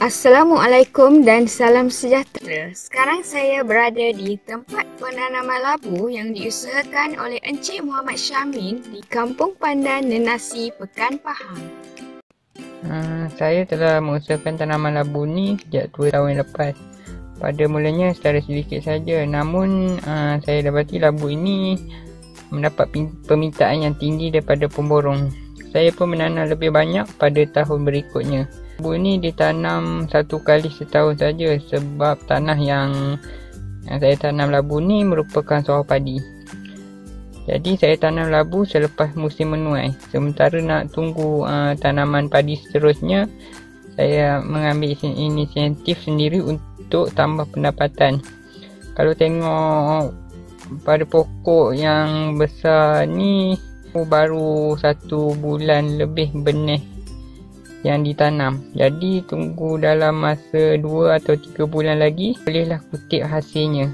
Assalamualaikum dan salam sejahtera. Sekarang saya berada di tempat penanaman labu yang diusahakan oleh Encik Muhammad Syamin di Kampung Pandan Nenasi, Pekan Pahang. Uh, saya telah mengusahakan tanaman labu ni sejak 2 tahun lepas. Pada mulanya secara sedikit saja, namun uh, saya dapati labu ini mendapat permintaan yang tinggi daripada pemborong. Saya pun menanam lebih banyak pada tahun berikutnya. Labu ni ditanam satu kali setahun saja sebab tanah yang, yang saya tanam labu ni merupakan sawah padi. Jadi saya tanam labu selepas musim menuai. Sementara nak tunggu uh, tanaman padi seterusnya, saya mengambil inisiatif sendiri untuk tambah pendapatan. Kalau tengok pada pokok yang besar ni baru satu bulan lebih benih yang ditanam. Jadi tunggu dalam masa 2 atau 3 bulan lagi bolehlah kutip hasilnya.